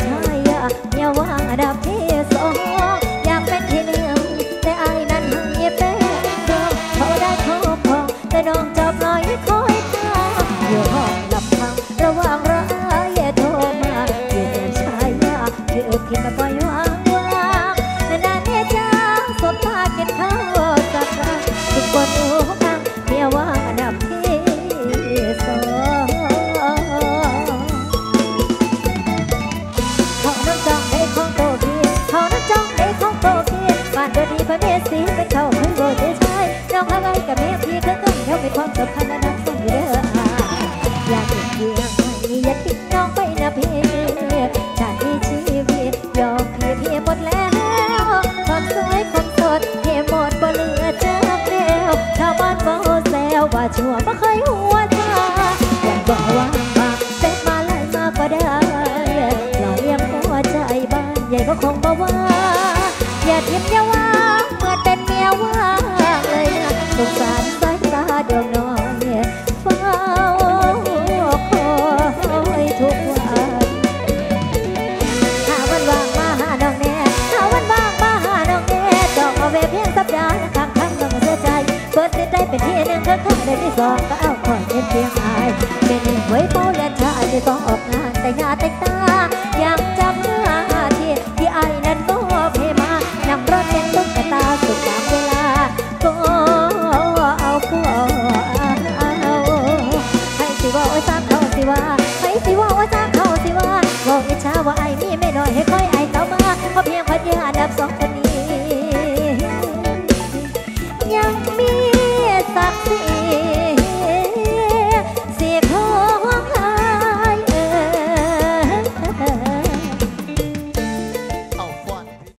รับใช้อย่าว่าดับที่สองอยากเป็นที่หนึ่งแต่อายนั้นหังเย็บเป็นเดิเขาได้เขาพอแต่น้องจับน้อยคอยตาอยู่ห้องหลับพังระหว่างรออย่าโทรมาอยู่แต่ชายาอยู่กินมาปล่อย ก็ต้อมีความสัมพันธ์และนักสมเด้ออยากเห็นเพียงนี้อย่าทิ้งน้องไปนะเพี่ชาตินี้ชีวิตยอมเพี่พี่หมดแล้วความสวยความสดเทหมดบ่เหลือจากเดียวชาวบ้านบ่แซวว่าชั่วบ่เคยหัวตาอยากบอกว่ามาเซ็ตมาไล่มาก็ได้หล่อเลี้ยงหัวใจบ้านใหญ่ก็คงบอกว่า อย่าทิมอย่าว่าเมื่อเป็นเมียว่าเลยนะสงสาร ที่หนึ่งครั้งครั้งได้ที่สองก็เอาคอยเป็นเพียงอายเป็นหนึ่งไว้เป้าและชายที่ต้องออกงานแต่งหน้าแต่งตาอยากจำเมื่อที่ที่อายนั้นก็เพมานั่งรถเป็นตุ๊กตาสุดตามเวลาก็เอาก็เอาให้สิว่าโอ้ยสางเขาสิว่าให้สิว่าโอ้ยสางเขาสิว่าบอกอิจฉาว่าไอ้นี่ไม่น้อยให้คอย